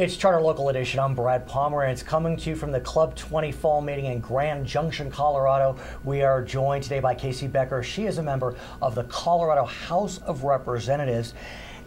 It's Charter Local Edition. I'm Brad Pomerance, and it's coming to you from the Club 20 Fall Meeting in Grand Junction, Colorado. We are joined today by KC Becker. She is a member of the Colorado House of Representatives.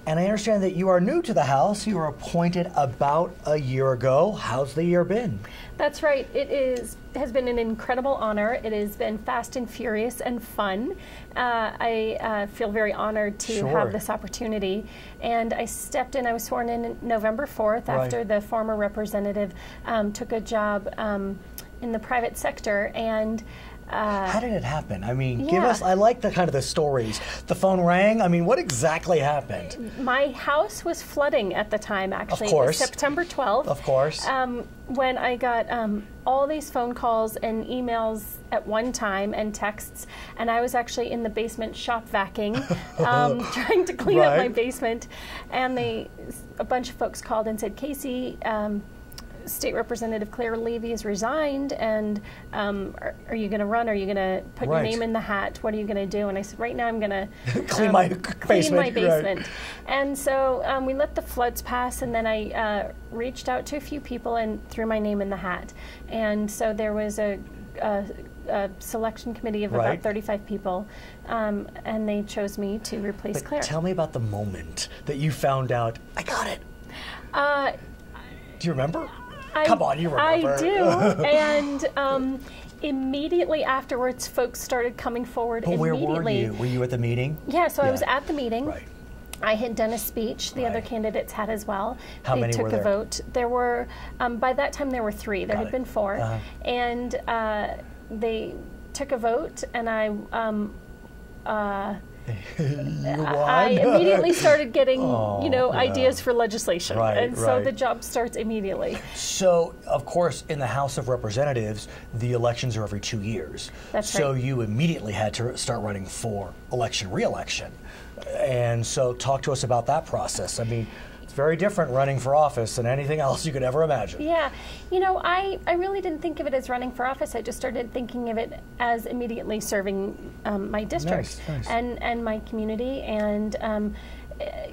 And I understand that you are new to the House. You were appointed about a year ago. How's the year been? That's right. It is has been an incredible honor. It has been fast and furious and fun. Uh, I uh, feel very honored to Sure. have this opportunity. And I stepped in. I was sworn in November fourth Right. after the former representative um, took a job um, in the private sector and. Uh, How did it happen? I mean, give us, I like the kind of the stories. The phone rang. I mean, what exactly happened? my house was flooding at the time, actually. Was course. September 12th. Of course. Um, when I got um, all these phone calls and emails at one time and texts, and I was actually in the basement shop vacuuming, um, trying to clean up my basement, and they, a bunch of folks called and said, KC. Um, State Representative Claire Levy has resigned, and um, are, are you going to run? Are you going to put Right. your name in the hat? What are you going to do? And I said, right now I'm going to Clean my clean my basement, right. And so um, we let the floods pass, and then I uh, reached out to a few people and threw my name in the hat. And so there was a, a, a selection committee of Right. about 35 people, um, and they chose me to replace But Claire. tell me about the moment that you found out, I got it. uh, Do you remember? I, Come on, you remember. I do. and um, immediately afterwards, folks started coming forward But where immediately. were you? Were you at the meeting? Yeah, so I was at the meeting. Right. I had done a speech. The other candidates had as well. How they many took a there? vote. There were, um, by that time, there were three. There Got had it. been 4 Uh-huh. and uh, they took a vote, and I. Um, uh, I immediately started getting, Oh, you know, yeah. ideas for legislation, Right, and so right. the job starts immediately. So, of course, in the House of Representatives, the elections are every two years. That's so right. you immediately had to start running for election, re-election, and so talk to us about that process. I mean, it's very different running for office than anything else you could ever imagine. Yeah, you know, I, I really didn't think of it as running for office. I just started thinking of it as immediately serving um, my district Nice, nice. and and my community. And um,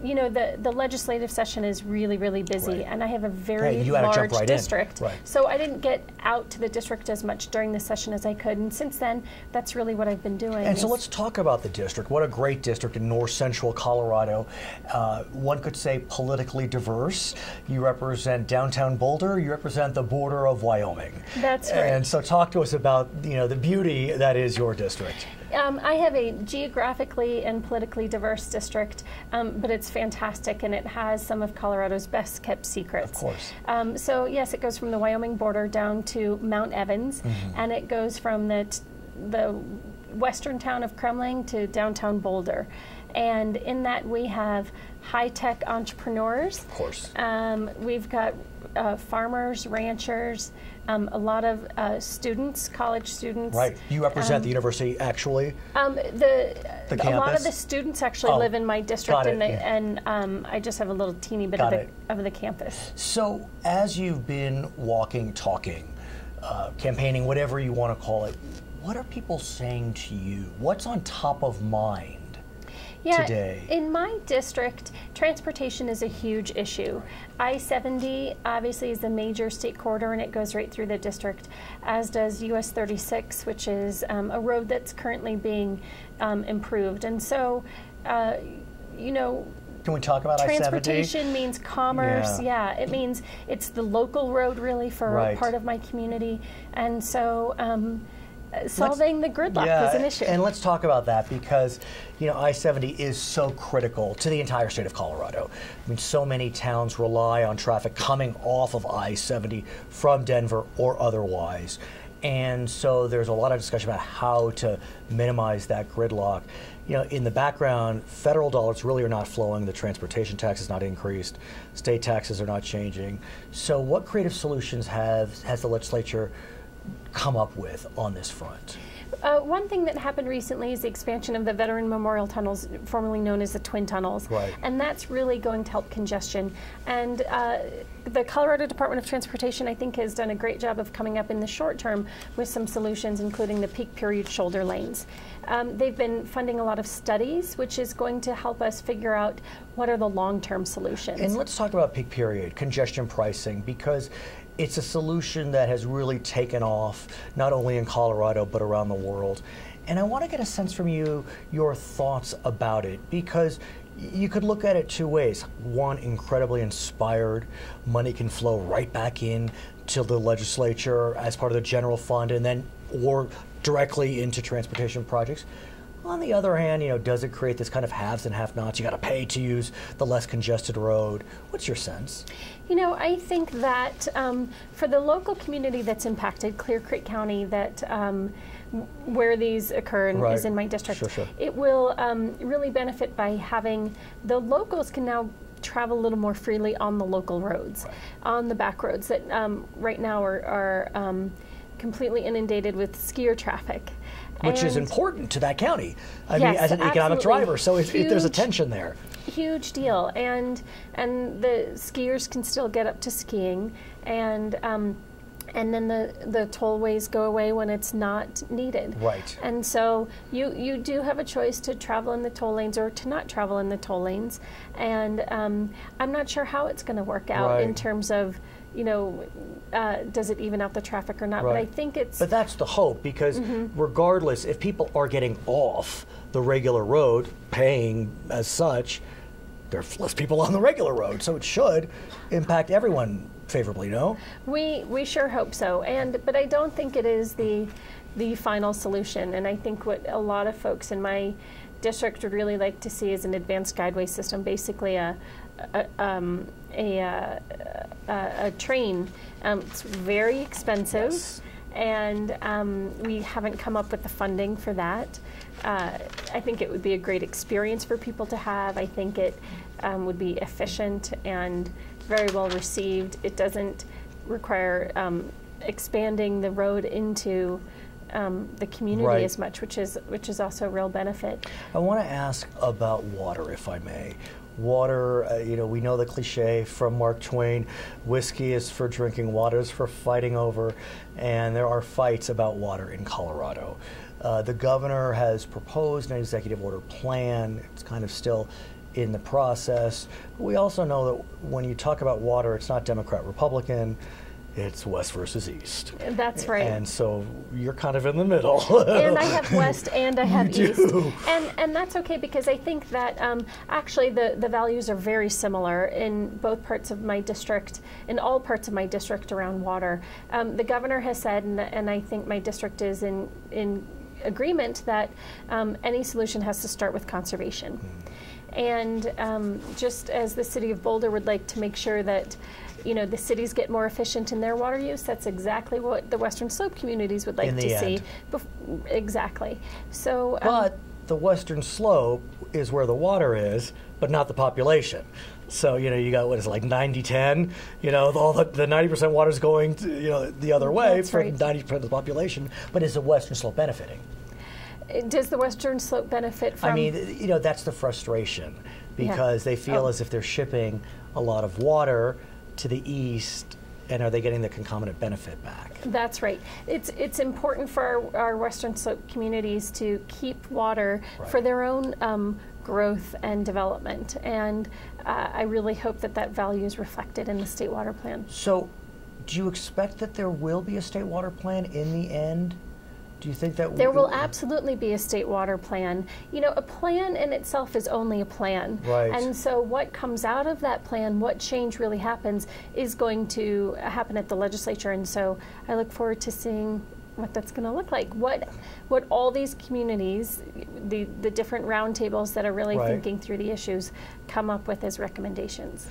you know, the the legislative session is really really busy, Right. and I have a very Yeah, you had jump large right district. Right. So I didn't get out to the district as much during the session as I could. And since then, that's really what I've been doing. And so let's talk about the district. What a great district in north central Colorado. Uh, one could say politically diverse. You represent downtown Boulder. You represent the border of Wyoming. That's right. And so talk to us about you know the beauty that is your district. Um, I have a geographically and politically diverse district, um, but it's fantastic and it has some of Colorado's best kept secrets. Of course. Um, so, yes, it goes from the Wyoming border down to Mount Evans, Mm-hmm. and it goes from the, t- the western town of Kremling to downtown Boulder. And in that, we have high tech entrepreneurs. Of course. Um, we've got uh, farmers, ranchers, um, a lot of uh, students, college students. Right. You represent Um, the university actually. Um, the, The a lot of the students actually Oh, live in my district, and, they, yeah. and um, I just have a little teeny bit of the, of the campus. So as you've been walking, talking, uh, campaigning, whatever you want to call it, what are people saying to you? What's on top of mind? Yeah, today? in my district, transportation is a huge issue. I 70 obviously is a major state corridor and it goes right through the district, as does US 36, which is um, a road that's currently being um, improved. And so, uh, you know, Can we talk about I-70? transportation means commerce Yeah. yeah. it means it's the local road really for Right. part of my community and so um, solving the gridlock yeah, is an issue And let's talk about that because, you know, I-70 is so critical to the entire state of Colorado. I mean, so many towns rely on traffic coming off of I-70 from Denver or otherwise. And so there's a lot of discussion about how to minimize that gridlock. You know, in the background, federal dollars really are not flowing. The transportation tax is not increased. State taxes are not changing. So, what creative solutions have has the legislature come up with on this front? Uh, one thing that happened recently is the expansion of the Veteran Memorial Tunnels, formerly known as the Twin Tunnels. Right. And that's really going to help congestion. And uh, the Colorado Department of Transportation, I think, has done a great job of coming up in the short term with some solutions, including the peak period shoulder lanes. Um, they've been funding a lot of studies, which is going to help us figure out what are the long term solutions. And let's talk about peak period, congestion pricing, because it's a solution that has really taken off, not only in Colorado, but around the world. And I want to get a sense from you, your thoughts about it, because you could look at it two ways. One, incredibly inspired, money can flow right back in to the legislature as part of the general fund, and then, or directly into transportation projects. On the other hand, you know, does it create this kind of haves and have-nots? You got to pay to use the less congested road. What's your sense? You know, I think that um, for the local community that's impacted, Clear Creek County, that um, where these occur and Right. is in my district, Sure, sure. it will um, really benefit by having the locals can now travel a little more freely on the local roads, on the back roads that um, right now are, are um, completely inundated with skier traffic. Which is important to that county. I mean, as an economic absolutely. driver. So if, if there's a tension there. huge deal and and the skiers can still get up to skiing and um, and then the the tollways go away when it's not needed Right. and so you you do have a choice to travel in the toll lanes or to not travel in the toll lanes and um, I'm not sure how it's going to work out in terms of you know uh, does it even out the traffic or not but I think it's But that's the hope because Mm-hmm. regardless, if people are getting off the regular road, paying as such, there are less people on the regular road. So it should impact everyone favorably, no? We we sure hope so, and but I don't think it is the the final solution. And I think what a lot of folks in my district would really like to see is an advanced guideway system, basically a a, um, a, uh, a, a train. Um, it's very expensive. Yes. And um, we haven't come up with the funding for that. Uh, I think it would be a great experience for people to have. I think it um, would be efficient and very well received. It doesn't require um, expanding the road into um, the community Right. as much, which is which is also a real benefit. I want to ask about water, if I may. Water, uh, you know, we know the cliche from Mark Twain whiskey is for drinking, water is for fighting over, and there are fights about water in Colorado. Uh, the governor has proposed an executive order plan. It's kind of still in the process. We also know that when you talk about water, it's not Democrat Republican, it's West versus East. That's right. And so you're kind of in the middle. and I have west and I have You east, do. and and that's okay because I think that um, actually the the values are very similar in both parts of my district, in all parts of my district around water. Um, the governor has said, and, and I think my district is in in agreement that um, any solution has to start with conservation. And um, just as the city of Boulder would like to make sure that, you know, the cities get more efficient in their water use, that's exactly what the Western Slope communities would like In the to see. end. Bef- exactly. So, um, But the western slope is where the water is, but not the population. So, you know, you got what is it, like 90 10? You know, all the, the 90% water is going, to, you know, the other way That's for right. 90% of the population. But is the western slope benefiting? does the Western Slope benefit from? I mean, you know, that's the frustration because they feel Oh. as if they're shipping a lot of water to the east, and are they getting the concomitant benefit back? That's right. It's it's important for our, our Western Slope communities to keep water for their own um, growth and development, and uh, I really hope that that value is reflected in the state water plan. So, do you expect that there will be a state water plan in the end? Do you think that There will absolutely be a state water plan. You know, a plan in itself is only a plan. Right. And so, what comes out of that plan, what change really happens, is going to happen at the legislature. And so, I look forward to seeing what that's going to look like. What, what all these communities, the the different roundtables that are really Right. thinking through the issues, come up with as recommendations.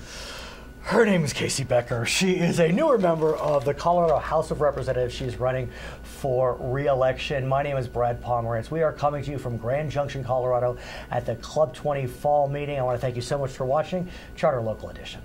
Her name is KC Becker. She is a newer member of the Colorado House of Representatives. She's running for re-election. My name is Brad Pomerance. We are coming to you from Grand Junction, Colorado at the Club 20 Fall Meeting. I want to thank you so much for watching Charter Local Edition.